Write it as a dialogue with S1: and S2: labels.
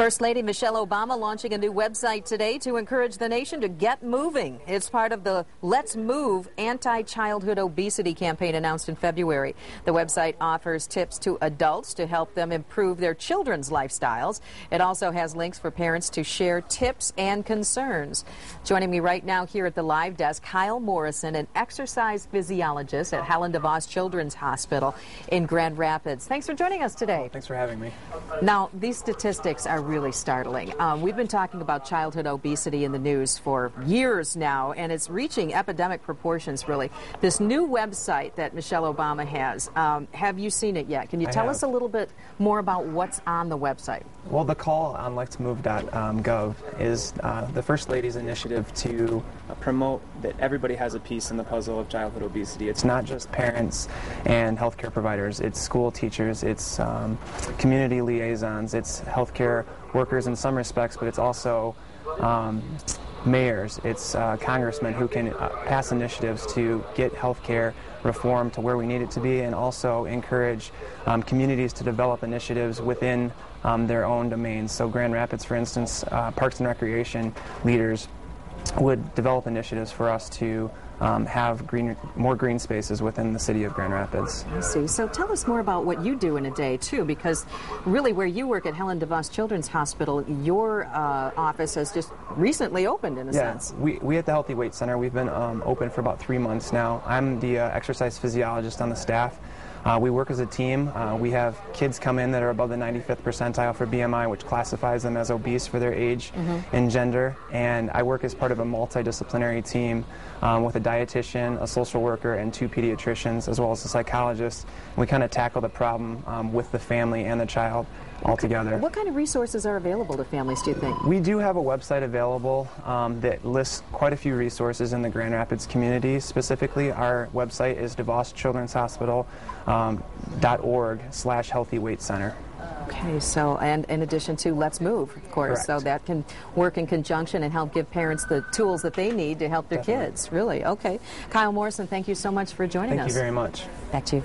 S1: First Lady Michelle Obama launching a new website today to encourage the nation to get moving. It's part of the Let's Move anti childhood obesity campaign announced in February. The website offers tips to adults to help them improve their children's lifestyles. It also has links for parents to share tips and concerns. Joining me right now here at the live desk, Kyle Morrison, an exercise physiologist at Helen DeVos Children's Hospital in Grand Rapids. Thanks for joining us today.
S2: Thanks for having me.
S1: Now, these statistics are really startling. Um, we've been talking about childhood obesity in the news for years now, and it's reaching epidemic proportions, really. This new website that Michelle Obama has, um, have you seen it yet? Can you
S2: I
S1: tell
S2: have.
S1: us a little bit more about what's on the website?
S2: Well, the call on letsmove.gov is uh, the First Lady's initiative to uh, promote that everybody has a piece in the puzzle of childhood obesity. It's not just parents and healthcare providers, it's school teachers, it's um, community liaisons, it's healthcare workers in some respects, but it's also um, mayors, it's uh, congressmen who can uh, pass initiatives to get healthcare reform to where we need it to be and also encourage um, communities to develop initiatives within um, their own domains. So, Grand Rapids, for instance, uh, Parks and Recreation leaders would develop initiatives for us to um, have green, more green spaces within the city of Grand Rapids.
S1: I see. So tell us more about what you do in a day, too, because really where you work at Helen DeVos Children's Hospital, your uh, office has just recently opened, in a
S2: Yeah,
S1: sense.
S2: we, we at the Healthy Weight Center, we've been um, open for about three months now. I'm the uh, exercise physiologist on the staff. Uh, we work as a team. Uh, we have kids come in that are above the 95th percentile for BMI, which classifies them as obese for their age and gender. And I work as part of a multidisciplinary team um, with a dietitian, a social worker, and two pediatricians, as well as a psychologist. We kind of tackle the problem um, with the family and the child all together.
S1: What kind of resources are available to families, do you think?
S2: We do have a website available um, that lists quite a few resources in the Grand Rapids community. Specifically, our website is DeVosChildren'sHospital.org slash Healthy Weight Center.
S1: Okay, so, and in addition to Let's Move, of course, so that can work in conjunction and help give parents the tools that they need to help their
S2: Definitely.
S1: kids, really. Okay. Kyle Morrison, thank you so much for joining
S2: Thank
S1: us.
S2: Thank you very much.
S1: Back to you.